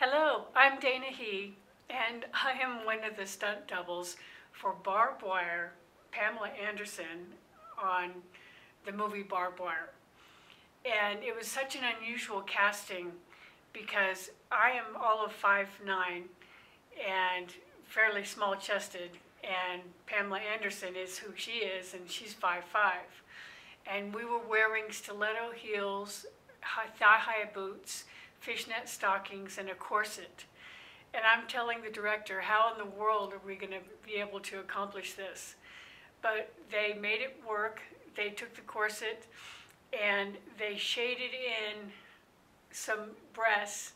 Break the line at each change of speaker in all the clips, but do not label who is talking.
Hello, I'm Dana Hee, and I am one of the stunt doubles for Barb Wire, Pamela Anderson, on the movie Barb Wire. And it was such an unusual casting because I am all of 5'9 and fairly small chested, and Pamela Anderson is who she is, and she's 5'5. And we were wearing stiletto heels, thigh high boots, fishnet stockings, and a corset. And I'm telling the director, how in the world are we going to be able to accomplish this? But they made it work. They took the corset and they shaded in some breasts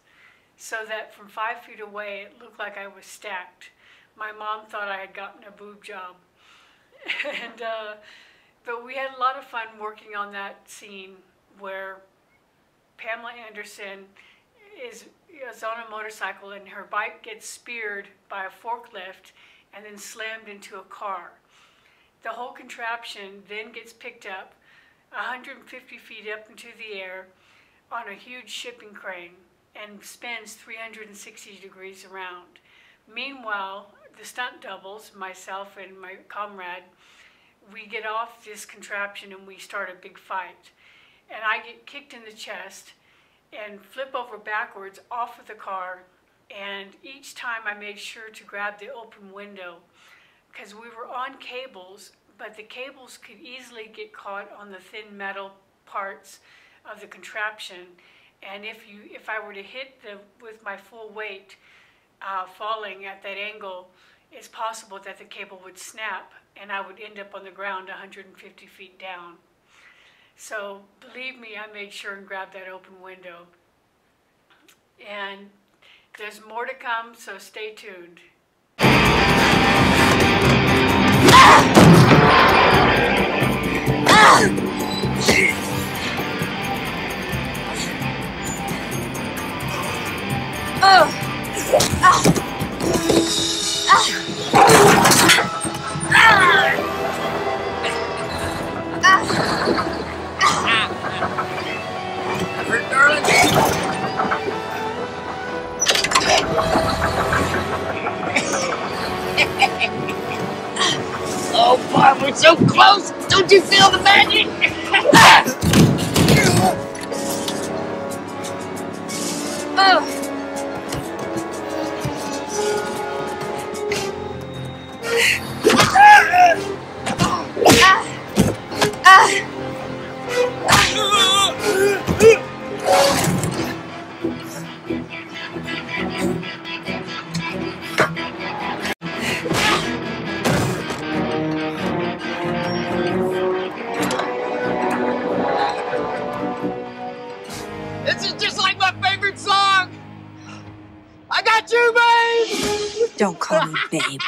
so that from five feet away it looked like I was stacked. My mom thought I had gotten a boob job. and, uh, but we had a lot of fun working on that scene where Pamela Anderson is, is on a motorcycle and her bike gets speared by a forklift and then slammed into a car. The whole contraption then gets picked up 150 feet up into the air on a huge shipping crane and spins 360 degrees around. Meanwhile, the stunt doubles, myself and my comrade, we get off this contraption and we start a big fight. And I get kicked in the chest and flip over backwards off of the car. And each time I made sure to grab the open window because we were on cables, but the cables could easily get caught on the thin metal parts of the contraption. And if you, if I were to hit the, with my full weight, uh, falling at that angle, it's possible that the cable would snap and I would end up on the ground 150 feet down. So believe me, I made sure and grabbed that open window. And there's more to come, so stay tuned.
So close! Don't you feel the magic?
Don't call me babe.